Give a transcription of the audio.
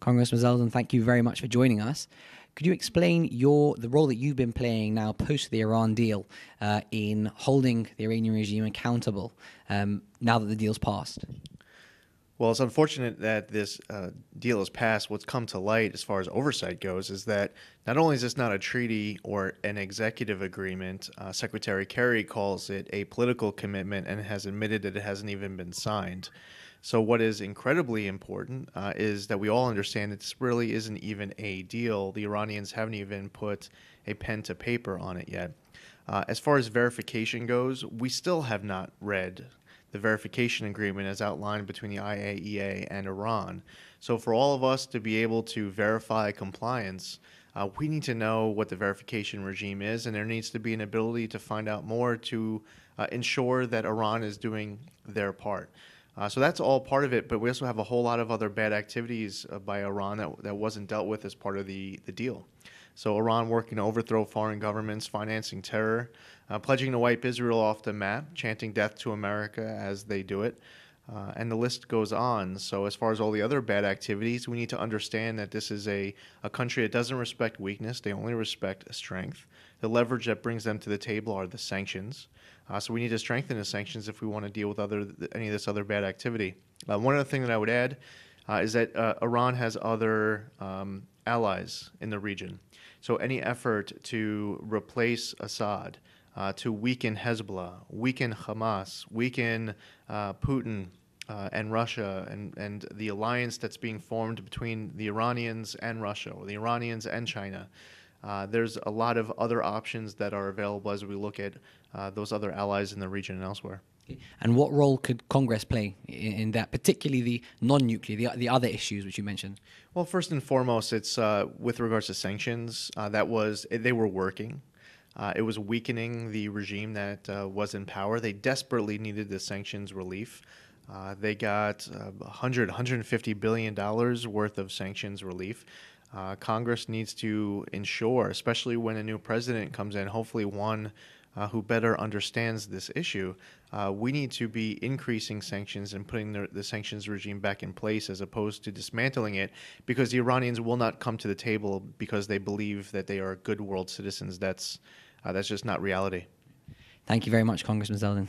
Congressman Zeldin, thank you very much for joining us. Could you explain your the role that you've been playing now post the Iran deal uh, in holding the Iranian regime accountable um, now that the deal's passed? Well, it's unfortunate that this uh, deal has passed. What's come to light as far as oversight goes is that not only is this not a treaty or an executive agreement, uh, Secretary Kerry calls it a political commitment and has admitted that it hasn't even been signed. So, what is incredibly important uh, is that we all understand this really isn't even a deal. The Iranians haven't even put a pen to paper on it yet. Uh, as far as verification goes, we still have not read the verification agreement as outlined between the IAEA and Iran. So, for all of us to be able to verify compliance, uh, we need to know what the verification regime is, and there needs to be an ability to find out more to uh, ensure that Iran is doing their part. Uh, so that's all part of it, but we also have a whole lot of other bad activities uh, by Iran that, that wasn't dealt with as part of the, the deal. So Iran working to overthrow foreign governments, financing terror, uh, pledging to wipe Israel off the map, chanting death to America as they do it. Uh, and the list goes on. So, as far as all the other bad activities, we need to understand that this is a, a country that doesn't respect weakness, they only respect strength. The leverage that brings them to the table are the sanctions. Uh, so, we need to strengthen the sanctions if we want to deal with other any of this other bad activity. Uh, one other thing that I would add uh, is that uh, Iran has other um, allies in the region. So, any effort to replace Assad, uh, to weaken Hezbollah, weaken Hamas, weaken uh, Putin uh, and Russia, and, and the alliance that's being formed between the Iranians and Russia, or the Iranians and China. Uh, there's a lot of other options that are available as we look at uh, those other allies in the region and elsewhere. And what role could Congress play in, in that, particularly the non-nuclear, the, the other issues which you mentioned? Well, first and foremost, it's uh, with regards to sanctions. Uh, that was they were working. Uh, it was weakening the regime that uh, was in power. They desperately needed the sanctions relief. Uh, they got uh, 100, 150 billion dollars worth of sanctions relief. Uh, Congress needs to ensure, especially when a new president comes in, hopefully one uh, who better understands this issue, uh, we need to be increasing sanctions and putting the, the, sanctions regime back in place as opposed to dismantling it because the Iranians will not come to the table because they believe that they are good world citizens. That's, uh, that's just not reality. Thank you very much, Congressman Zeldin.